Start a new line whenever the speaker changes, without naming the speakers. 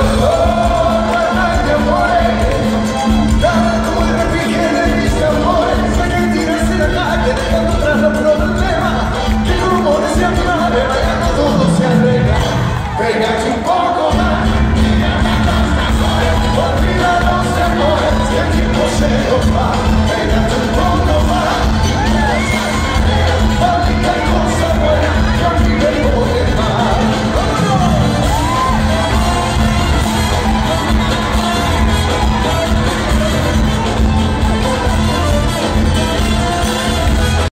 Oh,